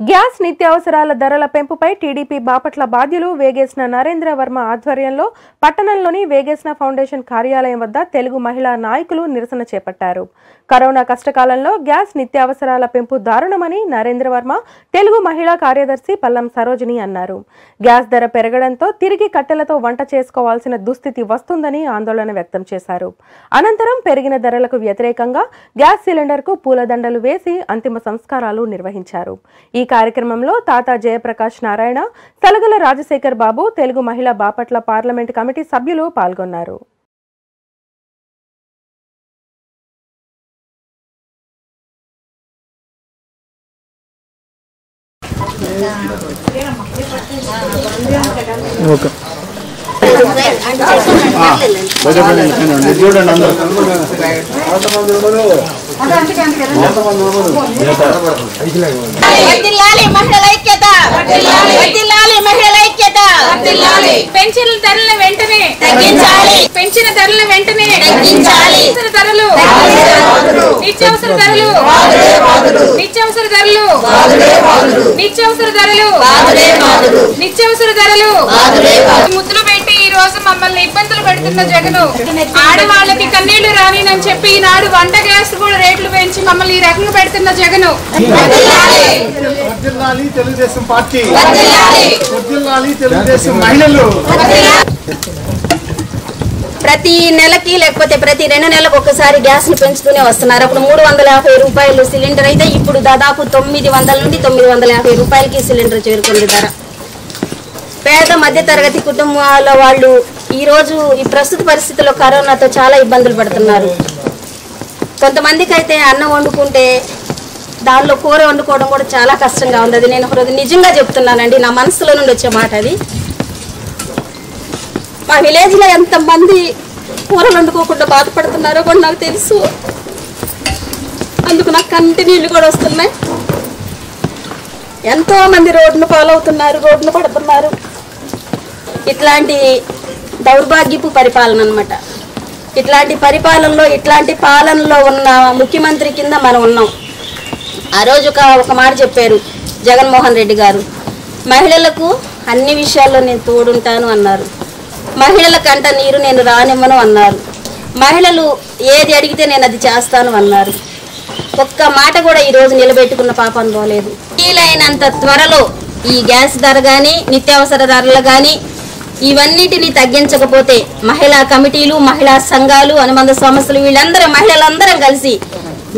Gas నిత్యావసరాల ధరల పెంపుపై TDP Bapatla బాధ్యులు వేగేసిన నరేంద్ర వర్మ ఆధ్వర్యంలో పట్టణంలోని వేగేసిన ఫౌండేషన్ కార్యాలయం వద్ద తెలుగు మహిళా నాయకులు నిరసన చేపట్టారు. కరోనా కష్టకాలంలో గ్యాస్ నిత్యావసరాల పెంపు దారుణమని నరేంద్ర వర్మ తెలుగు మహిళా కార్యదర్శి పల్లం సరోజిని అన్నారు. గ్యాస్ ధర పెరగడంతో తిరిగి కట్టెలతో వంట చేసుకోవాల్సిన దుస్థితి వస్తుందని ఆందోళన వ్యక్తం చేశారు. అనంతరం పెరిగిన ధరలకు వ్యతిరేకంగా గ్యాస్ సిలిండర్కు పూలదండలు వేసి అంతిమ సంస్కారాలు నిర్వహించారు. ఈ కార్యక్రమంలో తాతా జయప్రకాష్ నారాయణ తలగల రాజశేఖర్ బాబు తెలుగు మహిళా బాపట్ల పార్లమెంట్ కమిటీ సభ్యులు పాల్గొన్నారు. చూడండి అందరూ వర్ధిల్లాలి మహిళల ఐక్యత. వర్ధిల్లాలి మహిళల ఐక్యత. పెన్షన్ల ధరల వెంటనే. తగ్గించాలి. పెంచిన ధరల వెంటనే. తగ్గించాలి. ధరలు. నిత్యావసర ధరలు. నిత్యావసర ధరలు. నిత్యావసర ధరలు. నిత్యావసర ధరలు ముద్దులు పెట్టి ఈ రోజు మమ్మల్ని పెడుతున్న జగను. ఆడవాళ్ళకి కన్నీళ్ళు రానినని చెప్పి ఈనాడు వంట గ్యాస్ కూడా రేట్లు పెంచి మమ్మల్ని ఈ రకంగా పెడుతున్న జగను. వర్ధిల్లాలి తెలుగుదేశం పార్టీ. వర్ధిల్లాలి తెలుగుదేశం మహిళలు. ప్రతి నెలకి లేకపోతే ప్రతి రెండు నెలలకు ఒకసారి గ్యాస్ని పెంచుతూనే వస్తున్నారు. అప్పుడు మూడు వందల యాభై రూపాయలు సిలిండర్ అయితే ఇప్పుడు దాదాపు తొమ్మిది వందల నుండి తొమ్మిది వందల యాభై రూపాయలకి సిలిండర్ చేరుకుంది ధర. పేద మధ్య తరగతి కుటుంబాల వాళ్ళు ఈరోజు ఈ ప్రస్తుత పరిస్థితుల్లో కరోనాతో చాలా ఇబ్బందులు పడుతున్నారు. కొంతమందికి అయితే అన్నం వండుకుంటే దానిలో కూర వండుకోవడం కూడా చాలా కష్టంగా ఉంది. అది నేను నిజంగా చెప్తున్నానండి. నా మనసులో నుండి వచ్చే మాట అది. మా విలేజ్లో ఎంతమంది కూరలు వండుకోకుండా బాధపడుతున్నారో కూడా నాకు తెలుసు. అందుకు నాకు కంటి నీళ్ళు కూడా వస్తున్నాయి. ఎంతోమంది రోడ్డును పాలవుతున్నారు రోడ్డును పడుతున్నారు. ఇట్లాంటి దౌర్భాగ్యపు పరిపాలన అనమాట ఇట్లాంటి పరిపాలనలో ఇట్లాంటి పాలనలో ఉన్న ముఖ్యమంత్రి కింద మనం ఉన్నాం. ఆ రోజు ఒక ఒక మాట చెప్పారు జగన్మోహన్ రెడ్డి గారు. మహిళలకు అన్ని విషయాల్లో నేను తోడుంటాను అన్నారు. మహిళల కంట నీరు నేను రానివ్వను అన్నారు. మహిళలు ఏది అడిగితే నేను అది చేస్తాను అన్నారు. ఒక్క మాట కూడా ఈరోజు నిలబెట్టుకున్న పాపం పోలేదు. వీలైనంత త్వరలో ఈ గ్యాస్ ధర కానీ నిత్యావసర ధరలు కానీ ఇవన్నిటిని తగ్గించకపోతే మహిళా కమిటీలు మహిళా సంఘాలు అనుబంధ సంస్థలు వీళ్ళందరూ మహిళలందరం కలిసి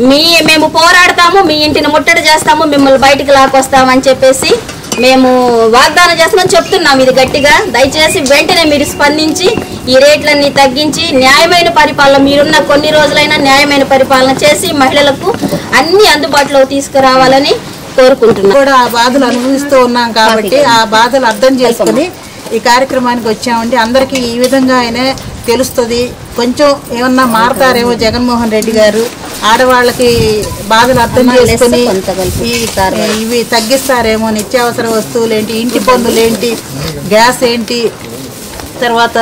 మీ మేము పోరాడతాము మీ ఇంటిని ముట్టడి చేస్తాము మిమ్మల్ని బయటికి లాక్కొస్తామని చెప్పేసి మేము వాగ్దానం చేస్తామని చెప్తున్నాం. ఇది గట్టిగా దయచేసి వెంటనే మీరు స్పందించి ఈ రేట్లన్నీ తగ్గించి న్యాయమైన పరిపాలన మీరున్న కొన్ని రోజులైనా న్యాయమైన పరిపాలన చేసి మహిళలకు అన్ని అందుబాటులో తీసుకురావాలని కోరుకుంటున్నాం. కూడా ఆ బాధలు అనుభవిస్తూ ఉన్నాం కాబట్టి ఆ బాధలు అర్థం చేసుకుని ఈ కార్యక్రమానికి వచ్చామండి అందరికీ ఈ విధంగా అయినా తెలుస్తుంది. కొంచెం ఏమన్నా మారతారేమో జగన్మోహన్ రెడ్డి గారు. ఆడవాళ్ళకి బాధలు అర్థం చేసుకుని ఇవి తగ్గిస్తారేమో నిత్యావసర వస్తువులు ఏంటి ఇంటి పన్నులు ఏంటి గ్యాస్ ఏంటి తర్వాత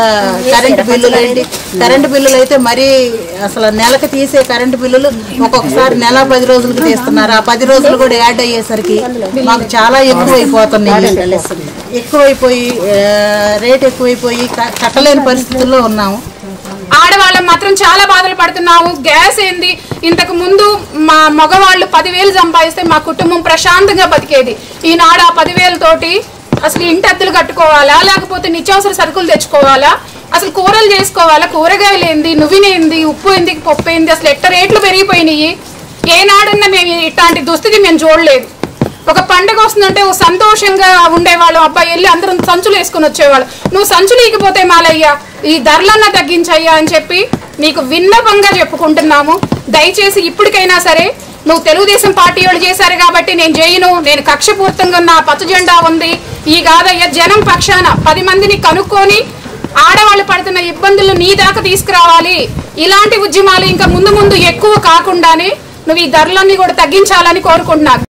కరెంటు బిల్లులు ఏంటి? కరెంటు బిల్లులు అయితే మరీ అసలు నెలకు తీసే కరెంటు బిల్లులు ఒక్కొక్కసారి నెల పది రోజులకు తీస్తున్నారు. ఆ పది రోజులు కూడా యాడ్ అయ్యేసరికి మాకు చాలా ఎక్కువ అయిపోతున్నాయి ఎక్కువైపోయి రేట్ ఎక్కువైపోయి కట్టలేని పరిస్థితుల్లో ఉన్నాము. ఆడవాళ్ళం మాత్రం చాలా బాధలు పడుతున్నాము. గ్యాస్ ఏంది? ఇంతకు ముందు మా మగవాళ్ళు పదివేలు సంపాదిస్తే మా కుటుంబం ప్రశాంతంగా బతికేది. ఈనాడు ఆ పదివేలతోటి అసలు ఇంటి అద్దెలు కట్టుకోవాలా? లేకపోతే నిత్యావసర సరుకులు తెచ్చుకోవాలా? అసలు కూరలు చేసుకోవాలా? కూరగాయలు ఏంది? నువ్వునేంది ఉప్పు ఏంది? పప్పు ఏంది? అసలు ఎట్ట రేట్లు పెరిగిపోయినాయి? ఏనాడన్నా మేము ఇట్లాంటి దుస్థితి మేము చూడలేదు. ఒక పండుగ వస్తుందంటే ఓ సంతోషంగా ఉండేవాళ్ళం. అబ్బాయి వెళ్ళి అందరం సంచులు వేసుకుని వచ్చేవాళ్ళు. నువ్వు సంచులు ఇకపోతే మాలయ్యా ఈ ధరలన్నా తగ్గించయ్యా అని చెప్పి నీకు విన్నపంగా చెప్పుకుంటున్నాము. దయచేసి ఇప్పటికైనా సరే నువ్వు తెలుగుదేశం పార్టీ వాళ్ళు చేశారు కాబట్టి నేను చేయను నేను కక్షపూర్తంగా నా పచ్చ ఉంది. ఈ కాదయ్య జనం పక్షాన పది మందిని కనుక్కొని ఆడవాళ్ళు పడుతున్న ఇబ్బందులు నీ దాకా తీసుకురావాలి. ఇలాంటి ఉద్యమాలు ఇంకా ముందు ముందు ఎక్కువ కాకుండానే నువ్వు ఈ ధరలన్నీ కూడా తగ్గించాలని కోరుకుంటున్నాను.